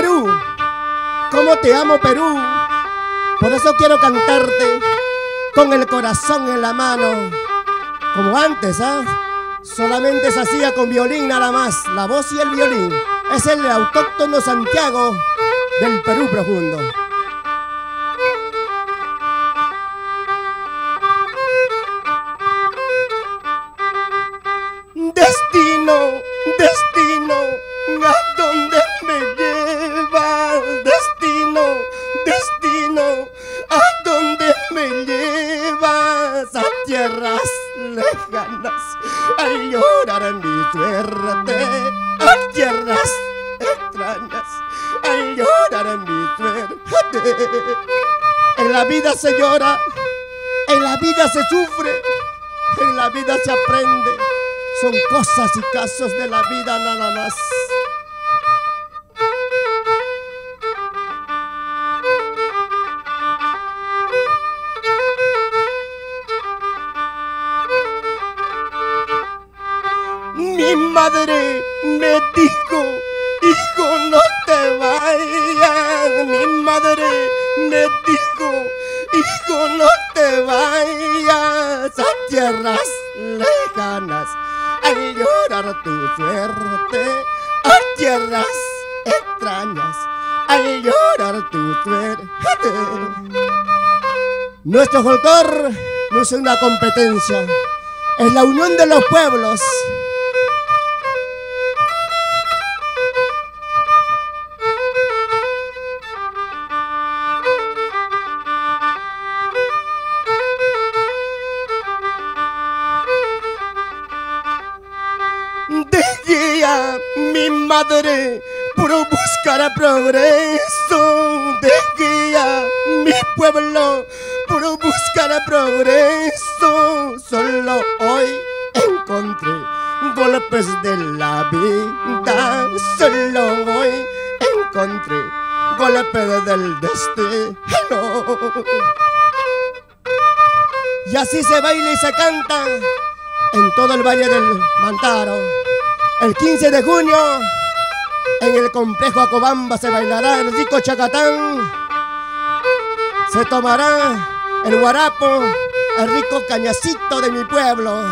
Perú, cómo te amo Perú. Por eso quiero cantarte con el corazón en la mano, como antes, ¿ah? Solamente se hacía con violín nada más, la voz y el violín. Es el autóctono Santiago del Perú profundo. Tierras lejanas, a llorar mi suerte, a tierras extrañas, a llorar mi suerte. En la vida se llora, en la vida se sufre, en la vida se aprende. Son cosas y casos de la vida nada más. Mi madre me dijo, hijo no te vayas. Mi madre me dijo, hijo no te vayas a tierras lejanas a llorar tu suerte, a tierras extrañas a llorar tu suerte. Nuestro folclor no es una competencia, es la unión de los pueblos. Mi madre por buscar progreso. Dejé a mi pueblo por buscar progreso. Solo hoy encontré golpes de la vida. Solo hoy encontré golpes del destino. Y así se baila y se canta en todo el Valle del Mantaro. El 15 de junio, en el complejo Acobamba se bailará el rico chacatán. Se tomará el guarapo, el rico cañacito de mi pueblo.